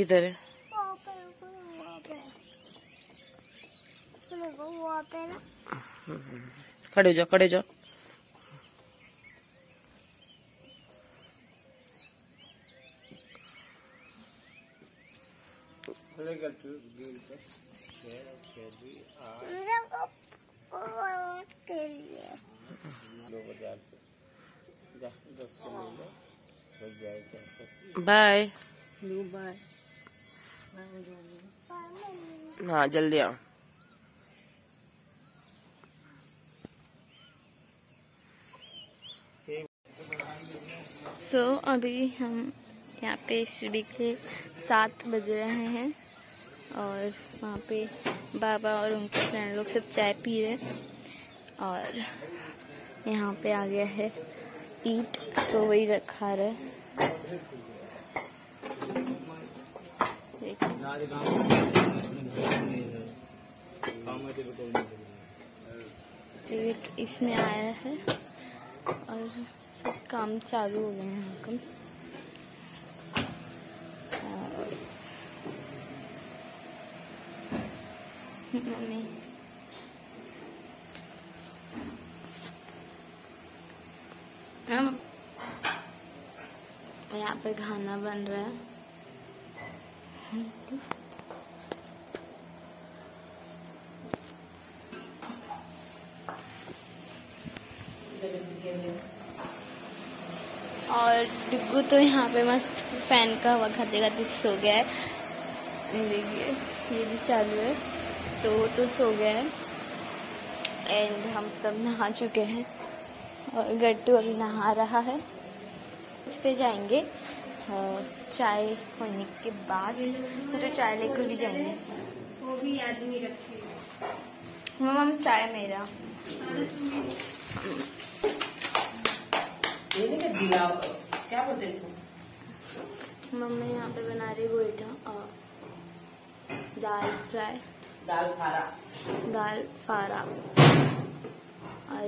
किधर है? खड़े जाओ खड़े जाओ। बाय बाय हाँ जल्दी आओ। सो so, अभी हम यहाँ पे सुबह के सात बज रहे हैं और वहाँ पे बाबा और उनके फ्रेंड लोग सब चाय पी रहे हैं और यहाँ पे आ गया है ईट तो वही रखा रहे ईट इसमें आया है और सब काम चालू हो गए हैं यहाँ मम्मी। हम यहाँ पे खाना बन रहा है। और डिग्गू तो यहाँ पे मस्त फ़ैन का हवा खाते खाते सो गया है। देखिए ये भी चालू है तो वो तो सो गया है। एंड हम सब नहा चुके हैं और गट्टू अभी नहा रहा है। इस पे जाएँगे चाय होने के बाद तो चाय लेकर ही जाएँगे। वो भी याद नहीं रखी। मम्मा चाय मेरा। क्या बोलते इसको? मम्मी यहाँ पे बना रही गोईठा दाल फ्राई। दाल खारा दाल फारा। और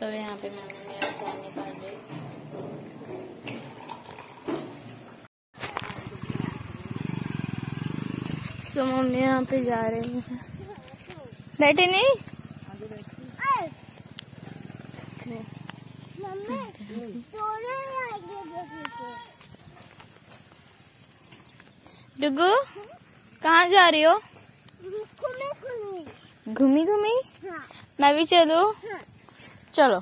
तो यहाँ पे मैंने मेरा चाय निकाल रही सो मम्मी यहाँ पे जा रही है। बैठे नहीं? डुगू, कहाँ जा रही हो? घूमी घूमी? हाँ मैं भी चलू? हाँ चलो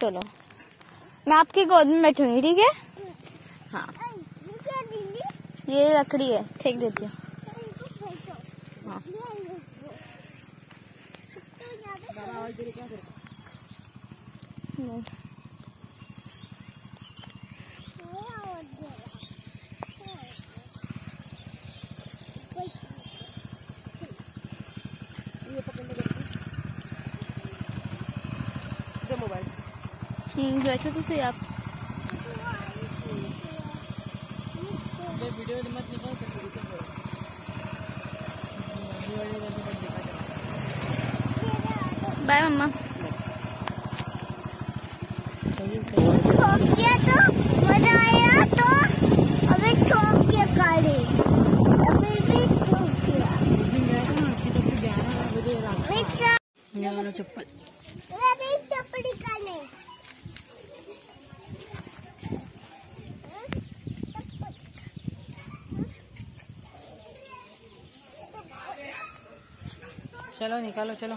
चलो। मैं आपकी गोद में बैठूँगी, ठीक है? हाँ। ये लकड़ी है, फेंक देती हूँ इनको फेंको हाँ। ये लो। तो ज़्यादा नहीं। ये आवाज़ दे रहा। मोबाइल हम्म, बैठो तो सही आप वीडियो मत निकाल बाय मम्मा तो मज़ा आया तो ठोक के करे भी ठोक चप्पल। चलो निकालो चलो।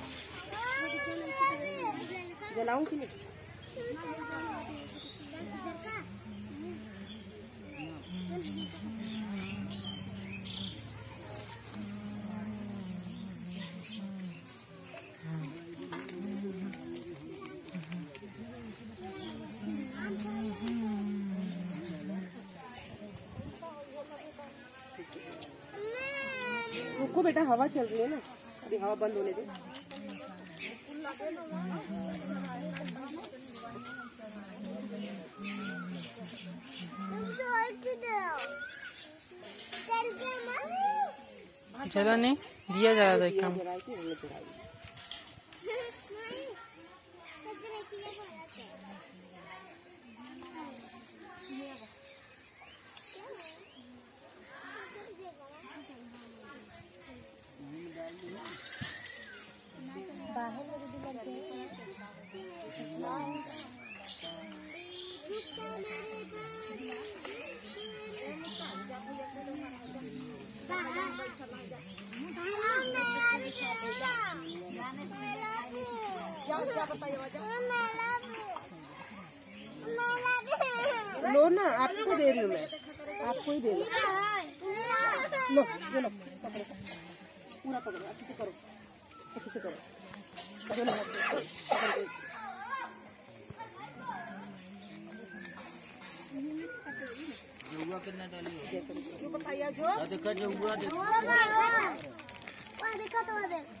जलाऊं कि नहीं रुको बेटा, हवा चल रही है ना। अभी हवा बंद होने दे। चलो नहीं दिया जा रहा था काम लो ना आपको दे रही हूँ मैं। आपको ही दे रही हूँ। लो ये लो पकड़ो पूरा पकड़ो अच्छे से करो। अच्छे से करो। पकड़ो ना, पकड़। के। देखा तो देख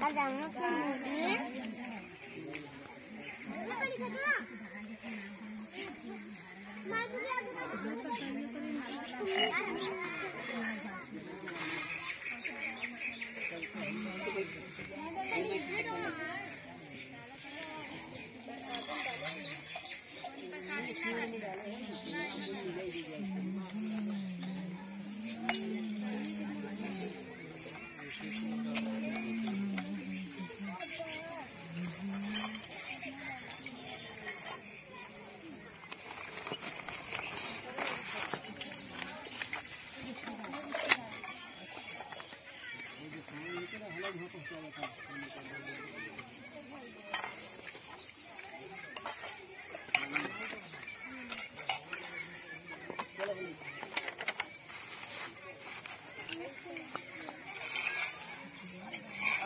Kazanok ko muna. Ano ka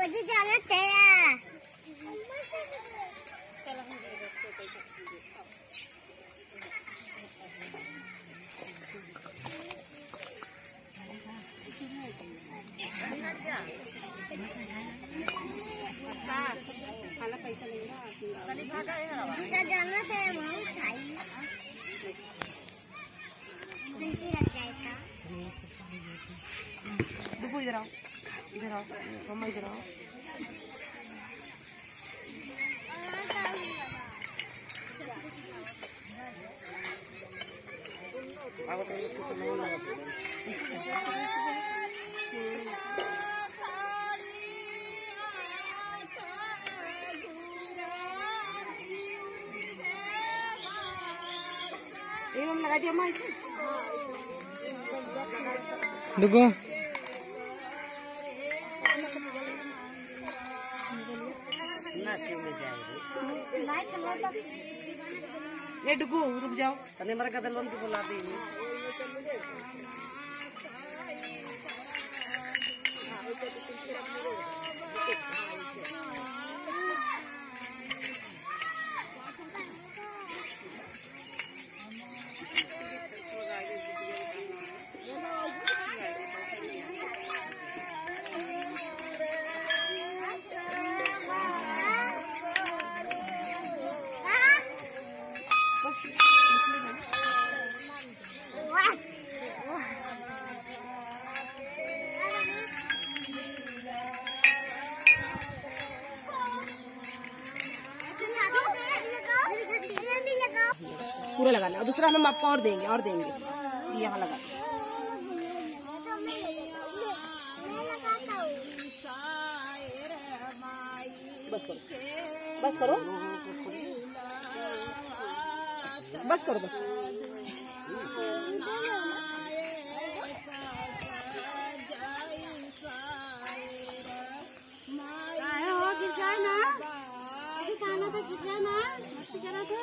मुझे जाना चाहिए मुझे जाना चाहिए मम्मी खाई घंटी लग जाएगा डुबो इधर आओ इधर आओ मम्मा इधर आओ आओ तो एक से नहीं लगा ये हम लगा दिया माइक ये डुगो रुक जाओ। तने मरा कदल बंद बुला दी पूरा दूसरा हम आपको और देंगे और देंगे। यहाँ लगा। बस करो। बस करो। बस करो, बस। ना किसान था किसान ना। मस्ती करा था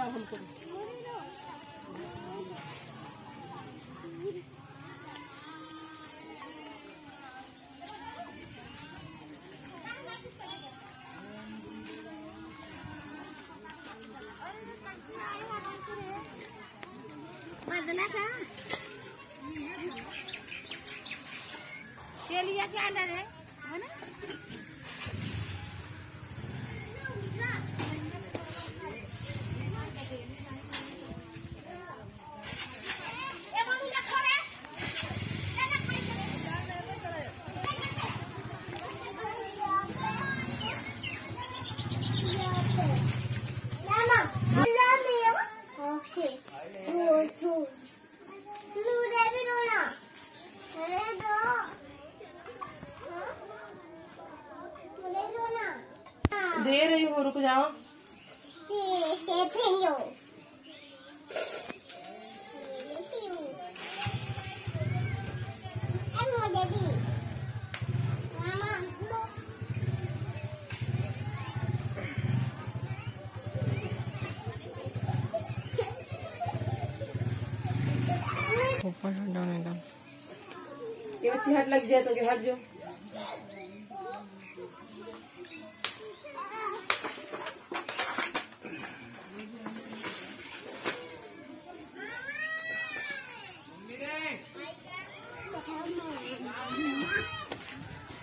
दाओ हमको बदला क्या अंदर है। है ना? दे रही हूँ रुक जाओ। ऊपर डाउन एकदम ये बच्ची हाथ लग जाए तो हट जाओ।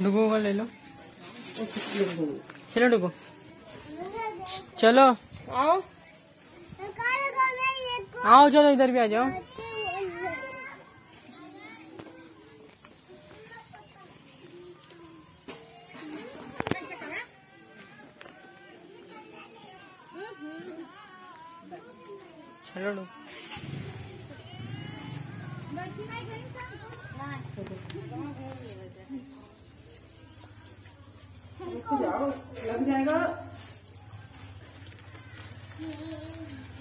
डुगो का ले लो। चलो डुगो चलो। आओ। आओ, चलो इधर भी आ जाओ। चलो Làm đó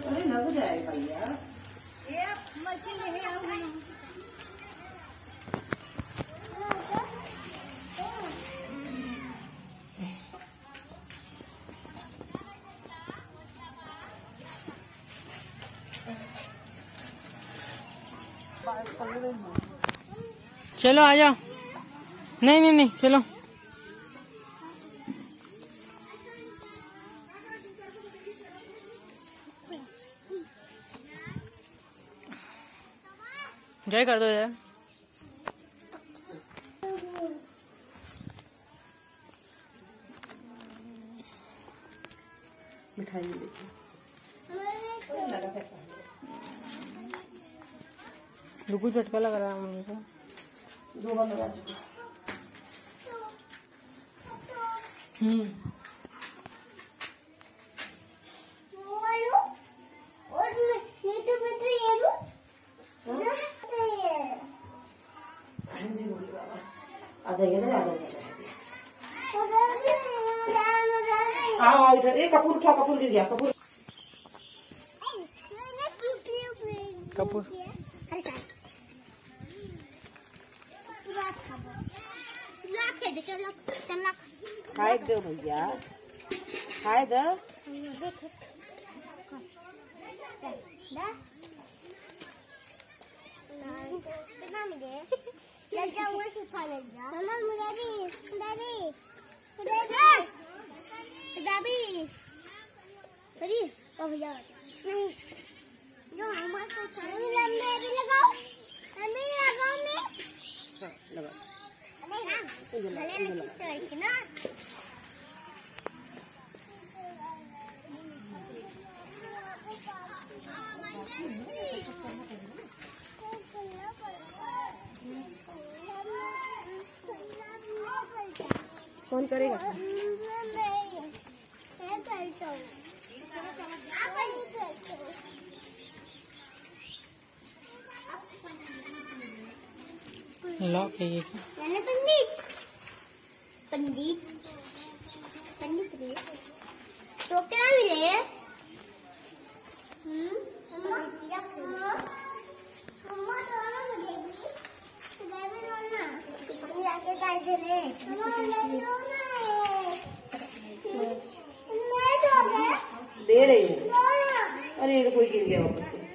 Đấy nó có đề mày á Yep, mà chứ gì hay không? Hãy subscribe cho kênh Ghiền Mì Gõ Để không bỏ lỡ những video hấp dẫn चलो आ जाओ। नहीं नहीं नहीं चलो। जय कर दो यार मिठाई में देखो। लगा रुकू झटका लग रहा है मम्मी को दो लगा हम्म। आओ आओ इधर ए कपूर उठा कपूर गिर गया कपूर खाए दो भैया खाए दो जो लगाओ लगाओ हाँ, कौन करेगा? मैं करता हूँ लॉक है ये क्या? पंडित। पंडित। पंडित रे। तो क्या मिले हम्म? तो गाय। दे रही हूँ। अरे ये तो कोई गिर गया वापस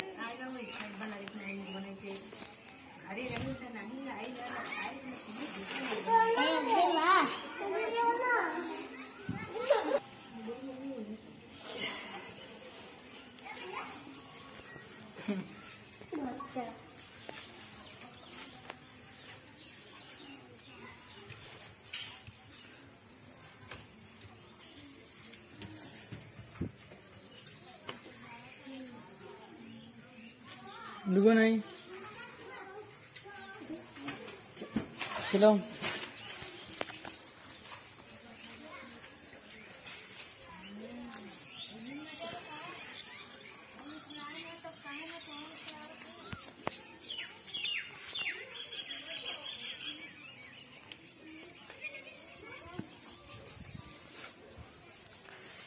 डूबो नहीं। चलो।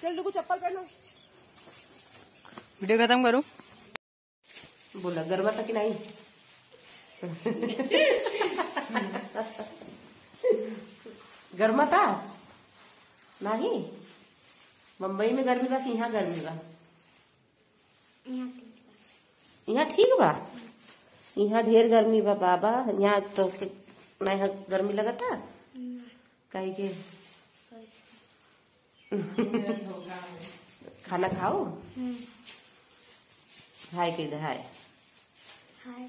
चल देखो चप्पल पहनो। वीडियो खत्म करो? बोला गर्मा था कि नहीं? गर्मा था? नहीं? मुंबई में गर्मी बा कि यहाँ गर्मी बा यहाँ ठीक बा यहाँ ढेर गर्मी बा बाबा। यहाँ तो नहीं यहाँ गर्मी लगता कहीं के? खाना खाओ? हाय के इधर हाय।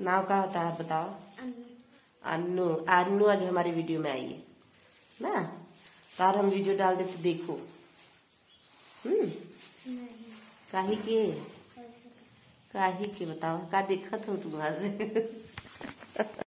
नाव का होता है बताओ। अन्नू। अन्नू। आज हमारे वीडियो में आई है। ना? तार हम वीडियो डाल देते देखो। हम्म। काहे के? काही के बताओ? का देखत हो तुम आज